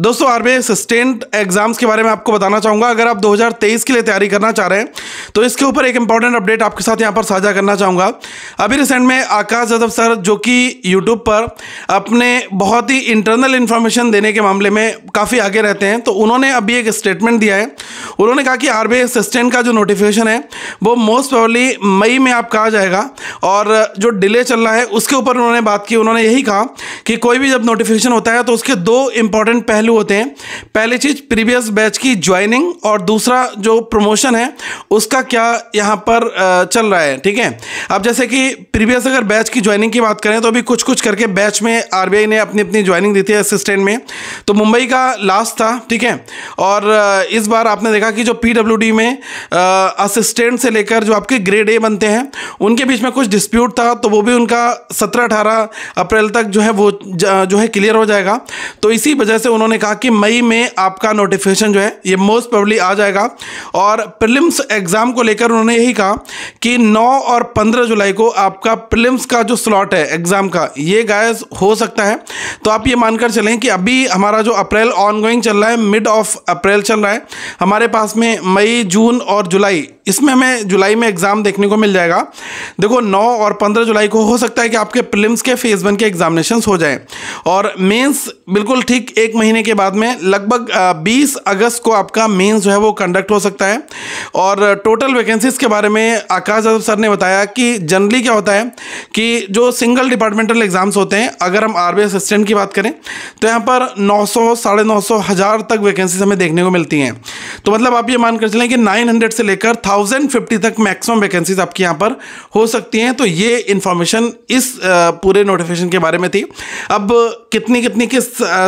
दोस्तों, RBI सस्टेंट exams के बारे में आपको बताना चाहूँगा। अगर आप 2023 के लिए तैयारी करना चाह रहे हैं तो इसके ऊपर एक इंपॉर्टेंट अपडेट आपके साथ यहाँ पर साझा करना चाहूँगा। अभी रिसेंट में आकाश यादव सर, जो कि यूट्यूब पर अपने बहुत ही इंटरनल इन्फॉर्मेशन देने के मामले में काफ़ी आगे रहते हैं तो उन्होंने अभी एक स्टेटमेंट दिया है। उन्होंने कहा कि आर सस्टेंट का जो नोटिफिकेशन है, वो मोस्ट प्रॉबली मई में आपका आ जाएगा, और जो डिले चल रहा है, उसके ऊपर उन्होंने बात की। उन्होंने यही कहा कि कोई भी जब नोटिफिकेशन होता है तो उसके दो इंपॉर्टेंट पहलू होते हैं। पहली चीज़ प्रीवियस बैच की ज्वाइनिंग और दूसरा जो प्रमोशन है, उसका क्या यहाँ पर चल रहा है, ठीक है? अब जैसे कि प्रीवियस अगर बैच की ज्वाइनिंग की बात करें तो अभी कुछ कुछ करके बैच में आरबीआई ने अपनी अपनी ज्वाइनिंग दी थी असिस्टेंट में। तो मुंबई का लास्ट था, ठीक है? और इस बार आपने देखा कि जो पी में असिस्टेंट से लेकर जो आपके ग्रेड ए बनते हैं, उनके बीच में कुछ डिस्प्यूट था तो वो भी उनका सत्रह अठारह अप्रैल तक जो है वो जो है क्लियर हो जाएगा। तो इसी वजह से उन्होंने कहा कि मई में आपका नोटिफिकेशन जो है, ये मोस्ट प्रोबली आ जाएगा। और प्रिलिम्स एग्ज़ाम को लेकर उन्होंने यही कहा कि 9 और 15 जुलाई को आपका प्रिलिम्स का जो स्लॉट है, एग्ज़ाम का, ये गायज हो सकता है। तो आप ये मानकर चलें कि अभी हमारा जो अप्रैल ऑन चल रहा है मिड ऑफ़ अप्रैल चल रहा है, हमारे पास में मई, जून और जुलाई, इसमें हमें जुलाई में एग्ज़ाम देखने को मिल जाएगा। देखो 9 और 15 जुलाई को हो सकता है कि आपके प्रिलिम्स के फ़ेज़ वन के एग्जामिनेशन हो जाएँ। और मेंस बिल्कुल ठीक एक महीने के बाद में, लगभग 20 अगस्त को आपका मेंस जो है वो कंडक्ट हो सकता है। और टोटल वैकेंसीज के बारे में आकाश यादव सर ने बताया कि जनरली क्या होता है कि जो सिंगल डिपार्टमेंटल एग्ज़ाम्स होते हैं, अगर हम आर असिस्टेंट की बात करें तो यहाँ पर नौ सौ, साढ़े नौ सौ, हज़ार तक वैकेंसीज हमें देखने को मिलती हैं। तो मतलब आप ये मानकर चलें कि नाइन से लेकर थाउज़ेंड तक मैक्सिमम वैकेंसीज आपकी यहाँ पर हो सकती हैं। तो ये इन्फॉर्मेशन इस पूरे नोटिफिकेशन के बारे में थी। अब कितनी कितनी, किस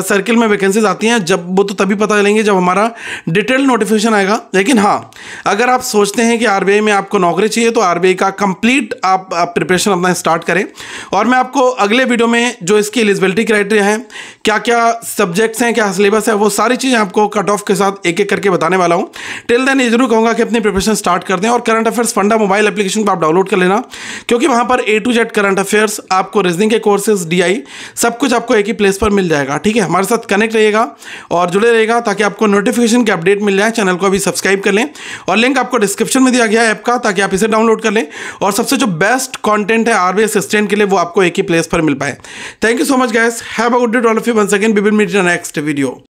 सर्किल में वैकेंसीज आती हैं, जब वो तो तभी पता चलेंगे जब हमारा डिटेल नोटिफिकेशन आएगा। लेकिन हाँ अगर आप सोचते हैं कि आरबीआई में आपको नौकरी चाहिए तो आरबीआई का कंप्लीट आप, प्रिपरेशन अपना स्टार्ट करें। और मैं आपको अगले वीडियो में जो इसकी एलिजिबिलिटी क्राइटेरिया है क्या क्या सब्जेक्ट्स हैं क्या सिलेबस है वो सारी चीज़ें आपको कट ऑफ़ के साथ एक एक करके बताने वाला हूँ। टिल देन ये ज़रूर कहूँगा कि अपनी प्रिपरेशन स्टार्ट कर दें और current affairs funda mobile application को आप डाउनलोड कर लेना क्योंकि वहाँ पर A to Z current affairs आपको रीजनिंग के कोर्सेज डी सब कुछ आपको एक ही प्लेस पर मिल जाएगा ठीक है? हमारे साथ कनेक्ट रहेगा और जुड़े रहेगा ताकि आपको नोटिफिकेशन के अपडेट मिल जाए। चैनल को अभी सब्सक्राइब कर लें और लिंक आपको डिस्क्रिप्शन में दिया गया ऐप का, ताकि आप इसे डाउनलोड कर लें। और सबसे जो बेस्ट कॉन्टेंट है आरबी असिस्टेंट के लिए, वो आपको एक ही प्लेस पर मिल पाए। Thank you so much guys have a good day all of you one second we will meet in next video